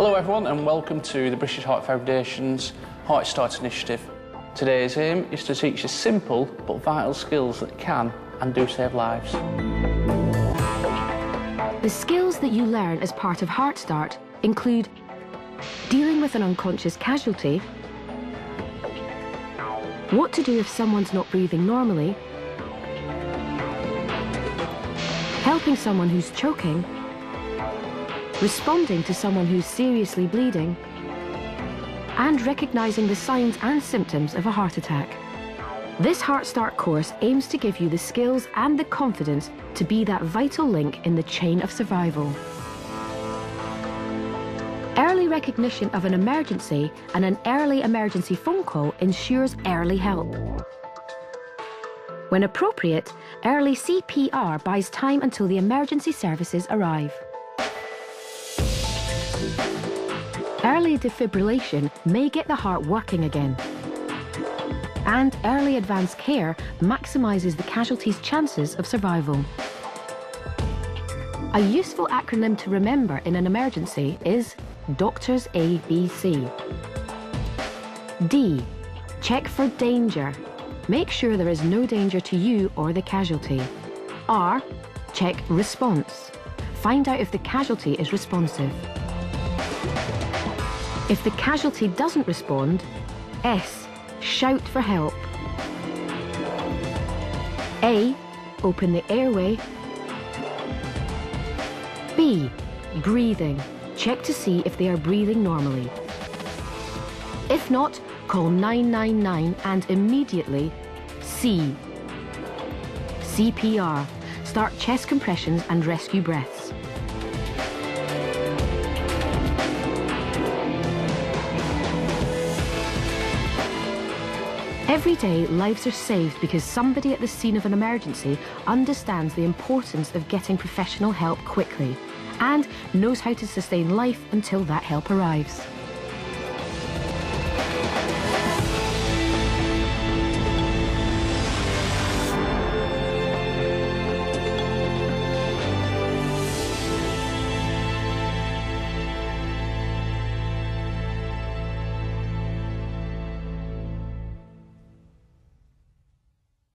Hello everyone and welcome to the British Heart Foundation's Heart Start initiative. Today's aim is to teach you simple but vital skills that can and do save lives. The skills that you learn as part of Heart Start include dealing with an unconscious casualty, what to do if someone's not breathing normally, helping someone who's choking, responding to someone who's seriously bleeding, and recognising the signs and symptoms of a heart attack. This Heart Start course aims to give you the skills and the confidence to be that vital link in the chain of survival. Early recognition of an emergency and an early emergency phone call ensures early help. When appropriate, early CPR buys time until the emergency services arrive. Early defibrillation may get the heart working again. And early advanced care maximises the casualty's chances of survival. A useful acronym to remember in an emergency is Doctors ABC. D. Check for danger. Make sure there is no danger to you or the casualty. R. Check response. Find out if the casualty is responsive. If the casualty doesn't respond, S. Shout for help. A. Open the airway. B. Breathing. Check to see if they are breathing normally. If not, call 999 and immediately C. CPR. Start chest compressions and rescue breaths. Every day, lives are saved because somebody at the scene of an emergency understands the importance of getting professional help quickly and knows how to sustain life until that help arrives.